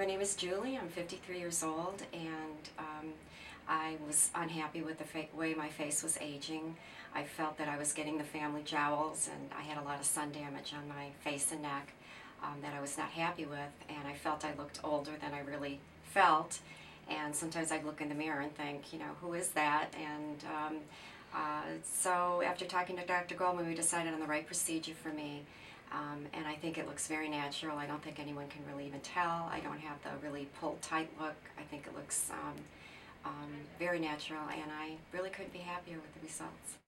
My name is Julie. I'm 53 years old, and um, I was unhappy with the way my face was aging. I felt that I was getting the family jowls, and I had a lot of sun damage on my face and neck um, that I was not happy with, and I felt I looked older than I really felt. And sometimes I'd look in the mirror and think, you know, who is that? And um, uh, so after talking to Dr. Goldman, we decided on the right procedure for me. Um, and I think it looks very natural. I don't think anyone can really even tell. I don't have the really pulled tight look. I think it looks um, um, very natural, and I really couldn't be happier with the results.